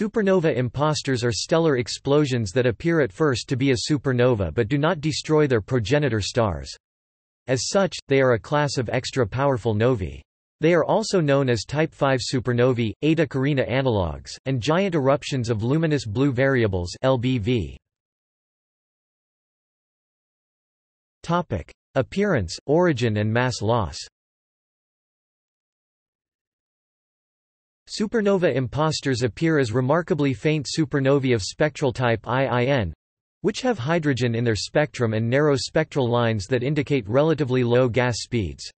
Supernova imposters are stellar explosions that appear at first to be a supernova but do not destroy their progenitor stars. As such, they are a class of extra-powerful novae. They are also known as Type 5 supernovae, Eta Carinae analogues, and giant eruptions of luminous blue variables LBV. Topic: Appearance, origin and mass loss. Supernova imposters appear as remarkably faint supernovae of spectral type IIN, which have hydrogen in their spectrum and narrow spectral lines that indicate relatively low gas speeds.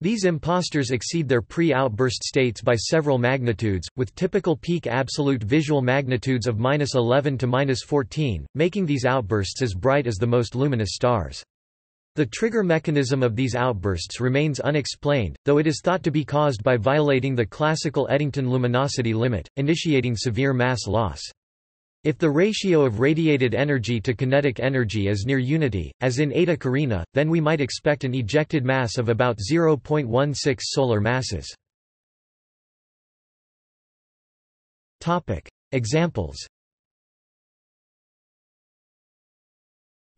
These imposters exceed their pre-outburst states by several magnitudes, with typical peak absolute visual magnitudes of -11 to -14, making these outbursts as bright as the most luminous stars. The trigger mechanism of these outbursts remains unexplained, though it is thought to be caused by violating the classical Eddington luminosity limit, initiating severe mass loss. If the ratio of radiated energy to kinetic energy is near unity, as in Eta Carinae, then we might expect an ejected mass of about 0.16 solar masses. Examples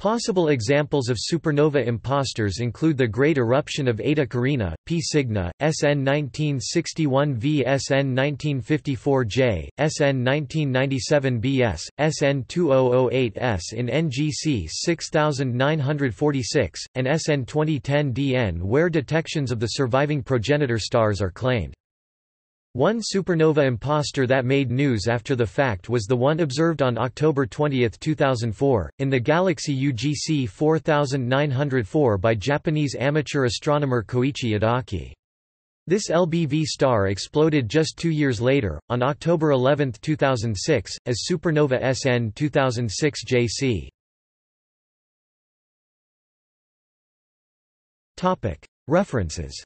Possible examples of supernova imposters include the Great Eruption of Eta Carinae, P Cygni, SN 1961V SN 1954J, SN 1997BS, SN 2008S in NGC 6946, and SN 2010DN where detections of the surviving progenitor stars are claimed. One supernova imposter that made news after the fact was the one observed on October 20, 2004, in the galaxy UGC 4904 by Japanese amateur astronomer Koichi Adachi. This LBV star exploded just two years later, on October 11, 2006, as supernova SN 2006 JC. References